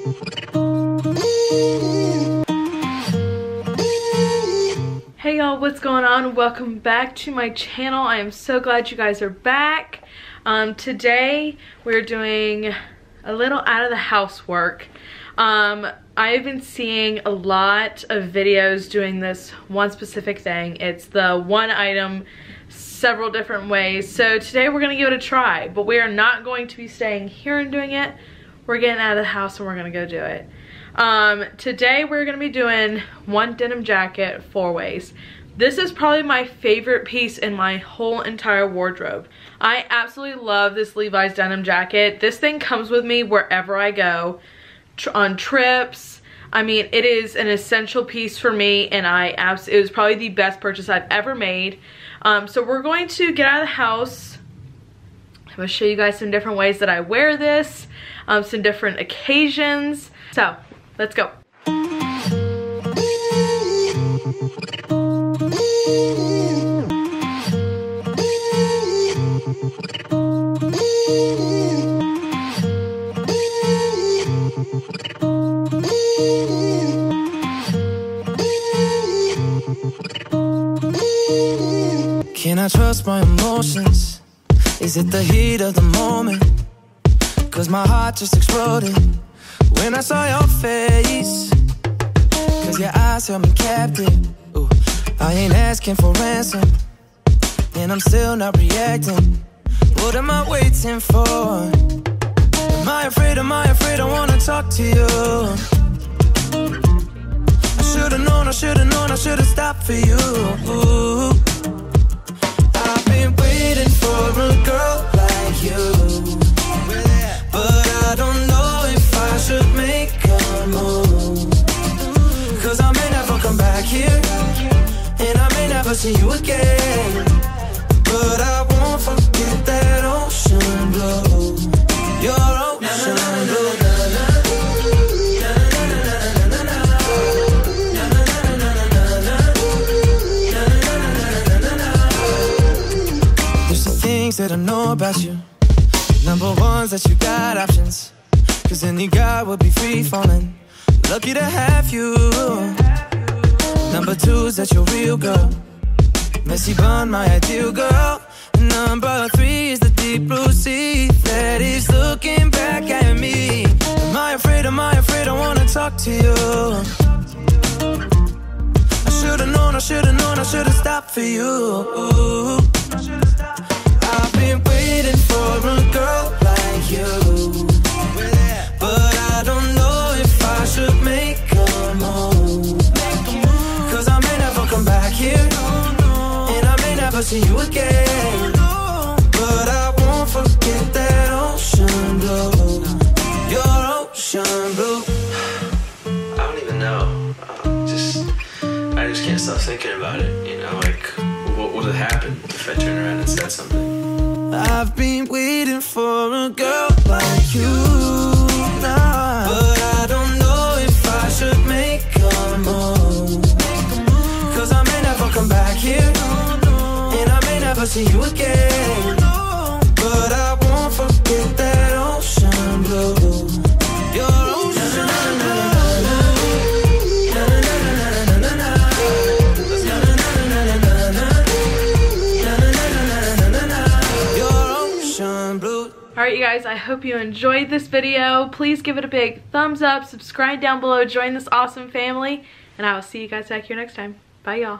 Hey y'all, what's going on? Welcome back to my channel. I am so glad you guys are back. Um, today we're doing a little out of the house work. Um, I've been seeing a lot of videos doing this one specific thing. It's the one item several different ways. So today we're gonna give it a try, but we are not going to be staying here and doing it we're getting out of the house and we're to go do it um, today we're to be doing one denim jacket four ways this is probably my favorite piece in my whole entire wardrobe. I absolutely love this Levi's denim jacket. This thing comes with me wherever I go, tr on trips. I mean, it is an essential piece for me and I absolutely, it was probably the best purchase I've ever made. Um, so we're going to get out of the house. Gonna show you guys some different ways that I wear this, um, some different occasions. So, let's go. Can I trust my emotions? Is it the heat of the moment? Cause my heart just exploded when I saw your face. Cause your eyes held me captive. Ooh, I ain't asking for ransom, and I'm still not reacting. What am I waiting for? Am I afraid? Am I afraid? I wanna talk to you. I should've known, I should've known, I should've stopped for you. Move. Cause I may never come back here. And I may never see you again. But I won't forget that ocean blue. Your ocean blue. There's some things that I know about you. Number one's that you got options. Cause any guy would be free falling. Lucky to have you. Number two's that you're real girl. Messy bun, my ideal girl. Number three is the deep blue sea that is looking back at me. Am I afraid? Am I afraid? I wanna talk to you. I should've known, I should've known, I should've stopped for you. Just can't stop thinking about it. You know, like, what would have happened if I turned around and said something? I've been waiting for a girl like you now. But I don't know if I should make a move. Cause I may never come back here. And I may never see you again. Guys, I hope you enjoyed this video. Please give it a big thumbs up, subscribe down below, join this awesome family, and I will see you guys back here next time. Bye y'all.